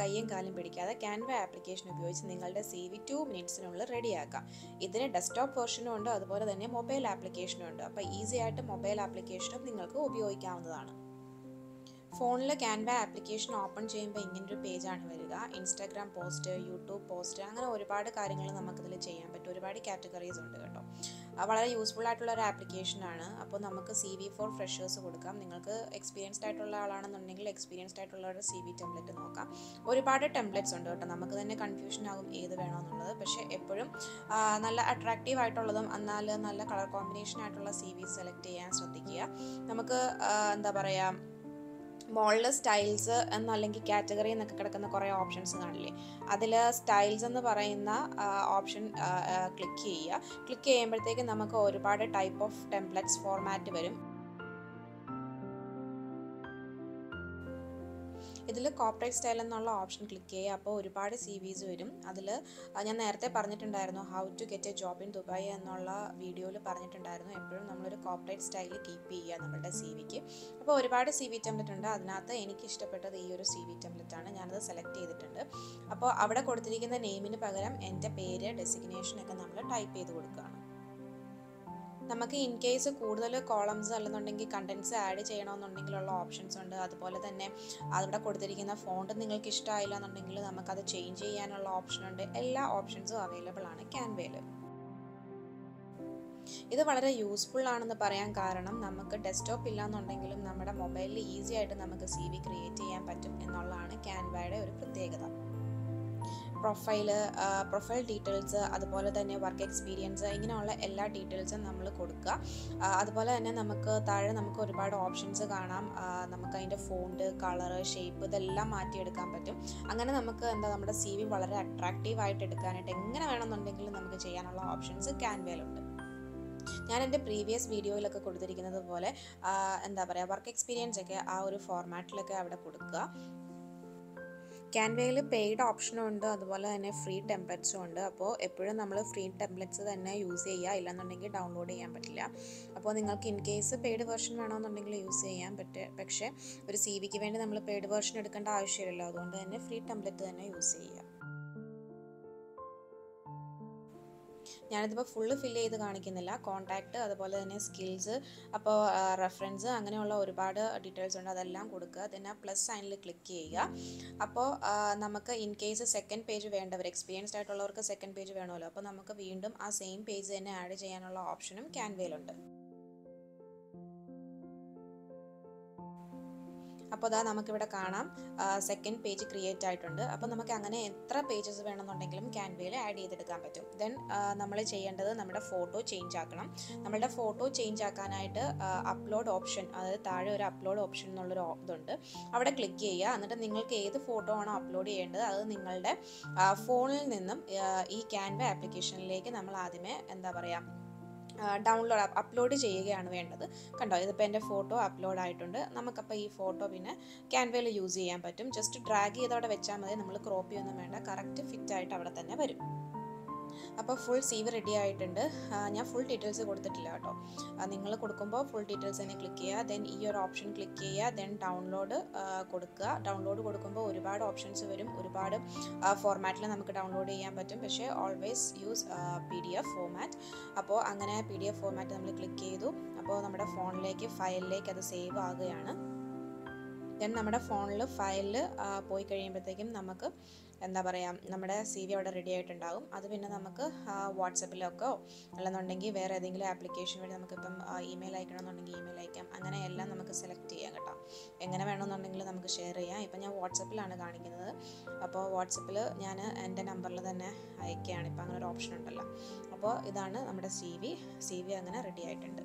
കയ്യും കാലും പിടിക്കാതെ ക്യാൻവ ആപ്ലിക്കേഷൻ ഉപയോഗിച്ച് നിങ്ങളുടെ സി വി ടു മിനിറ്റ്സിനുള്ളിൽ റെഡിയാക്കാം ഇതിന് ഡെസ്ക്ടോപ്പ് വേർഷനും ഉണ്ട് അതുപോലെ തന്നെ മൊബൈൽ ആപ്ലിക്കേഷനും ഉണ്ട്. അപ്പോൾ ഈസി ആയിട്ട് മൊബൈൽ ആപ്ലിക്കേഷനും നിങ്ങൾക്ക് ഉപയോഗിക്കാവുന്നതാണ്. ഫോണിൽ ക്യാൻവ ആപ്ലിക്കേഷൻ ഓപ്പൺ ചെയ്യുമ്പോൾ ഇങ്ങനൊരു പേജാണ് വരിക. ഇൻസ്റ്റാഗ്രാം പോസ്റ്റ് യൂട്യൂബ് പോസ്റ്റ് അങ്ങനെ ഒരുപാട് കാര്യങ്ങൾ നമുക്കിതിൽ ചെയ്യാൻ പറ്റും. ഒരുപാട് കാറ്റഗറീസ് ഉണ്ട് കേട്ടോ. വളരെ യൂസ്ഫുൾ ആയിട്ടുള്ള ഒരു ആപ്ലിക്കേഷനാണ് അപ്പോൾ നമുക്ക് സി വി ഫോർ ഫ്രഷേഴ്സ് കൊടുക്കാം. നിങ്ങൾക്ക് എക്സ്പീരിയൻസ്ഡ് ആയിട്ടുള്ള ആളാണെന്നുണ്ടെങ്കിൽ എക്സ്പീരിയൻസ്ഡ് ആയിട്ടുള്ളവരുടെ സി വി ടെംപ്ലറ്റ് നോക്കാം. ഒരുപാട് ടെംപ്ലറ്റ്സ് ഉണ്ട് കേട്ടോ. നമുക്ക് തന്നെ കൺഫ്യൂഷൻ ആകും ഏത് വേണമെന്നുള്ളത്. പക്ഷേ എപ്പോഴും നല്ല അട്രാക്റ്റീവ് ആയിട്ടുള്ളതും എന്നാൽ നല്ല കളർ കോമ്പിനേഷൻ ആയിട്ടുള്ള സി വി സെലക്ട് ചെയ്യാൻ ശ്രദ്ധിക്കുക. നമുക്ക് എന്താ പറയുക മോളിൽ സ്റ്റൈൽസ് എന്നല്ലെങ്കിൽ കാറ്റഗറി എന്നൊക്കെ കിടക്കുന്ന കുറേ ഓപ്ഷൻസ് കാണില്ലേ. അതിൽ സ്റ്റൈൽസ് എന്ന് പറയുന്ന ഓപ്ഷൻ ക്ലിക്ക് ചെയ്യുക. ക്ലിക്ക് ചെയ്യുമ്പോഴത്തേക്ക് നമുക്ക് ഒരുപാട് ടൈപ്പ് ഓഫ് ടെംപ്ലറ്റ്സ് ഫോർമാറ്റ് വരും. ഇതിൽ കോപ്പറേറ്റ് സ്റ്റൈൽ എന്നുള്ള ഓപ്ഷൻ ക്ലിക്ക് ചെയ്യുക അപ്പോൾ ഒരുപാട് സി വിസ് വരും. അതിൽ ഞാൻ നേരത്തെ പറഞ്ഞിട്ടുണ്ടായിരുന്നു how to get a job in Dubai എന്നുള്ള വീഡിയോയിൽ പറഞ്ഞിട്ടുണ്ടായിരുന്നു. എപ്പോഴും നമ്മളൊരു കോപ്പറേറ്റ് സ്റ്റൈൽ കീപ്പ് ചെയ്യുക നമ്മുടെ സി വിക്ക് അപ്പോൾ ഒരുപാട് സി വി ടെംപ്ലറ്റ് ഉണ്ട്. അതിനകത്ത് എനിക്ക് ഇഷ്ടപ്പെട്ടത് ഈ ഒരു സി വി ടെംപ്ലറ്റ് ആണ്. ഞാനത് സെലക്ട് ചെയ്തിട്ടുണ്ട്. അപ്പോൾ അവിടെ കൊടുത്തിരിക്കുന്ന നെയിമിന് പകരം എന്റെ പേര് ഡെസിഗ്നേഷൻ ഒക്കെ നമ്മൾ ടൈപ്പ് ചെയ്ത് കൊടുക്കുകയാണ്. നമുക്ക് ഇൻ കേസ് കൂടുതൽ കോളംസ് അല്ലെന്നുണ്ടെങ്കിൽ കണ്ടൻസ് ആഡ് ചെയ്യണമെന്നുണ്ടെങ്കിലുള്ള ഓപ്ഷൻസ് ഉണ്ട്. അതുപോലെ തന്നെ അവിടെ കൊടുത്തിരിക്കുന്ന ഫോണ്ട് നിങ്ങൾക്ക് ഇഷ്ടമായില്ല എന്നുണ്ടെങ്കിൽ നമുക്കത് ചേഞ്ച് ചെയ്യാനുള്ള ഓപ്ഷൻ ഉണ്ട്. എല്ലാ ഓപ്ഷൻസും അവൈലബിൾ ആണ് ക്യാൻവയിൽ ഇത് വളരെ യൂസ്ഫുൾ ആണെന്ന് പറയാൻ കാരണം നമുക്ക് ഡെസ്ക്ടോപ്പ് ഇല്ലാന്നുണ്ടെങ്കിലും നമ്മുടെ മൊബൈലിൽ ഈസി ആയിട്ട് നമുക്ക് സി വി ക്രിയേറ്റ് ചെയ്യാൻ പറ്റും എന്നുള്ളതാണ് ക്യാൻവയുടെ ഒരു പ്രത്യേകത. പ്രൊഫൈൽ പ്രൊഫൈൽ ഡീറ്റെയിൽസ് അതുപോലെ തന്നെ വർക്ക് എക്സ്പീരിയൻസ് ഇങ്ങനെയുള്ള എല്ലാ ഡീറ്റെയിൽസും നമ്മൾ കൊടുക്കുക. അതുപോലെ തന്നെ നമുക്ക് താഴെ നമുക്ക് ഒരുപാട് ഓപ്ഷൻസ് കാണാം. നമുക്ക് അതിന്റെ ഫോണ്ട് കളറ് ഷേപ്പ് ഇതെല്ലാം മാറ്റിയെടുക്കാൻ പറ്റും. അങ്ങനെ നമുക്ക് എന്താ നമ്മുടെ സി വി വളരെ അട്രാക്റ്റീവ് ആയിട്ട് എടുക്കാനായിട്ട് എങ്ങനെ വേണമെന്നുണ്ടെങ്കിലും നമുക്ക് ചെയ്യാനുള്ള ഓപ്ഷൻസ് ക്യാൻവയിലുണ്ട് ഞാൻ എന്റെ പ്രീവിയസ് വീഡിയോയിലൊക്കെ കൊടുത്തിരിക്കുന്നത് പോലെ എന്താ പറയുക വർക്ക് എക്സ്പീരിയൻസ് ഒക്കെ ആ ഒരു ഫോർമാറ്റിലൊക്കെ അവിടെ കൊടുക്കുക. ക്യാൻവയിൽ പെയ്ഡ് ഓപ്ഷനും ഉണ്ട് അതുപോലെ തന്നെ ഫ്രീ ടെംപ്ലറ്റ്സും ഉണ്ട്. അപ്പോൾ എപ്പോഴും നമ്മൾ ഫ്രീ ടെംപ്ലറ്റ്സ് തന്നെ യൂസ് ചെയ്യുക. ഇല്ലെന്നുണ്ടെങ്കിൽ ഡൗൺലോഡ് ചെയ്യാൻ പറ്റില്ല. അപ്പോൾ നിങ്ങൾക്ക് ഇൻ കേസ് പെയ്ഡ് വേർഷൻ വേണമെന്നുണ്ടെങ്കിൽ യൂസ് ചെയ്യാൻ പറ്റും പക്ഷേ ഒരു സി വിക്ക് വേണ്ടി നമ്മൾ പെയ്ഡ് വേർഷൻ എടുക്കേണ്ട ആവശ്യമില്ലല്ലോ. അതുകൊണ്ട് തന്നെ ഫ്രീ ടെംപ്ലറ്റ് തന്നെ യൂസ് ചെയ്യുക. ഞാനിതിപ്പോൾ ഫുള്ള് ഫില്ല് ചെയ്ത് കാണിക്കുന്നില്ല. കോൺടാക്റ്റ് അതുപോലെ തന്നെ സ്കിൽസ് അപ്പോൾ റെഫറൻസ് അങ്ങനെയുള്ള ഒരുപാട് ഡീറ്റെയിൽസ് ഉണ്ട്. അതെല്ലാം കൊടുക്കുക. പിന്നെ പ്ലസ് സൈനിൽ ക്ലിക്ക് ചെയ്യുക. അപ്പോൾ നമുക്ക് ഇൻ കേസ് സെക്കൻഡ് പേജ് വേണ്ടവർ എക്സ്പീരിയൻസ്ഡ് ആയിട്ടുള്ളവർക്ക് സെക്കൻഡ് പേജ് വേണമല്ലോ. അപ്പോൾ നമുക്ക് വീണ്ടും ആ സെയിം പേജ് തന്നെ ആഡ് ചെയ്യാനുള്ള ഓപ്ഷനും ക്യാൻവയിലുണ്ട് അപ്പോൾ അതാ നമുക്കിവിടെ കാണാം. സെക്കൻഡ് പേജ് ക്രിയേറ്റ് ആയിട്ടുണ്ട്. അപ്പോൾ നമുക്ക് അങ്ങനെ എത്ര പേജസ് വേണമെന്നുണ്ടെങ്കിലും ക്യാൻവയിൽ ആഡ് ചെയ്തെടുക്കാൻ പറ്റും. ദെൻ നമ്മൾ ചെയ്യേണ്ടത് നമ്മുടെ ഫോട്ടോ ചേഞ്ച് ആക്കണം. നമ്മളുടെ ഫോട്ടോ ചേഞ്ച് ആക്കാനായിട്ട് അപ്ലോഡ് ഓപ്ഷൻ അതായത് താഴെ ഒരു അപ്ലോഡ് ഓപ്ഷൻ എന്നുള്ളൊരു ഇതുണ്ട്. അവിടെ ക്ലിക്ക് ചെയ്യുക. എന്നിട്ട് നിങ്ങൾക്ക് ഏത് ഫോട്ടോ ആണോ അപ്ലോഡ് ചെയ്യേണ്ടത് അത് നിങ്ങളുടെ ഫോണിൽ നിന്നും ഈ ക്യാൻവ ആപ്ലിക്കേഷനിലേക്ക് നമ്മൾ ആദ്യമേ എന്താ പറയുക ഡൗൺലോഡ് അപ്ലോഡ് ചെയ്യുകയാണ് വേണ്ടത്. കണ്ടോ ഇതിപ്പോൾ എന്റെ ഫോട്ടോ അപ്ലോഡ് ആയിട്ടുണ്ട്. നമുക്കപ്പോൾ ഈ ഫോട്ടോ പിന്നെ ക്യാൻവയിൽ യൂസ് ചെയ്യാൻ പറ്റും. ജസ്റ്റ് ഡ്രാഗ് ചെയ്ത് അവിടെ വെച്ചാൽ മതി. നമ്മൾ ക്രോപ്പ് ചെയ്യൊന്നും വേണ്ട. കറക്റ്റ് ഫിറ്റ് ആയിട്ട് അവിടെ തന്നെ വരും. അപ്പോൾ ഫുൾ സി വി റെഡി ആയിട്ടുണ്ട്. ഞാൻ ഫുൾ ഡീറ്റെയിൽസ് കൊടുത്തിട്ടില്ല കേട്ടോ. നിങ്ങൾ കൊടുക്കുമ്പോൾ ഫുൾ ഡീറ്റെയിൽസ് തന്നെ ക്ലിക്ക് ചെയ്യുക. ദെൻ ഈ ഒരു ഓപ്ഷൻ ക്ലിക്ക് ചെയ്യുക. ദെൻ ഡൗൺലോഡ് കൊടുക്കുക. ഡൗൺലോഡ് കൊടുക്കുമ്പോൾ ഒരുപാട് ഓപ്ഷൻസ് വരും. ഒരുപാട് ഫോർമാറ്റിൽ നമുക്ക് ഡൗൺലോഡ് ചെയ്യാൻ പറ്റും. പക്ഷേ always use P D F format അപ്പോൾ അങ്ങനെ പി ഡി എഫ് ഫോർമാറ്റ് നമ്മൾ ക്ലിക്ക് ചെയ്തു അപ്പോൾ നമ്മുടെ ഫോണിലേക്ക് ഫയലിലേക്ക് അത് സേവ് ആകുകയാണ്. ദെൻ നമ്മുടെ ഫോണിൽ ഫയലിൽ പോയി കഴിയുമ്പോഴത്തേക്കും നമുക്ക് എന്താ പറയുക നമ്മുടെ സി വി അവിടെ റെഡി ആയിട്ടുണ്ടാകും അത് പിന്നെ നമുക്ക് വാട്സപ്പിലൊക്കെ അല്ലെന്നുണ്ടെങ്കിൽ വേറെ ഏതെങ്കിലും ആപ്ലിക്കേഷൻ വഴി നമുക്കിപ്പം ഇമെയിൽ അയക്കണമെന്നുണ്ടെങ്കിൽ ഇമെയിൽ അയക്കാം. അങ്ങനെ എല്ലാം നമുക്ക് സെലക്ട് ചെയ്യാം കേട്ടോ. എങ്ങനെ വേണമെന്നുണ്ടെങ്കിൽ നമുക്ക് ഷെയർ ചെയ്യാം. ഇപ്പം ഞാൻ വാട്സപ്പിലാണ് കാണിക്കുന്നത്. അപ്പോൾ വാട്സപ്പിൽ ഞാൻ എന്റെ നമ്പറിൽ തന്നെ അയക്കുകയാണ്. ഇപ്പം അങ്ങനെ ഒരു ഓപ്ഷൻ ഉണ്ടല്ലോ. അപ്പോൾ ഇതാണ് നമ്മുടെ സി വി സി വി അങ്ങനെ റെഡി ആയിട്ടുണ്ട്.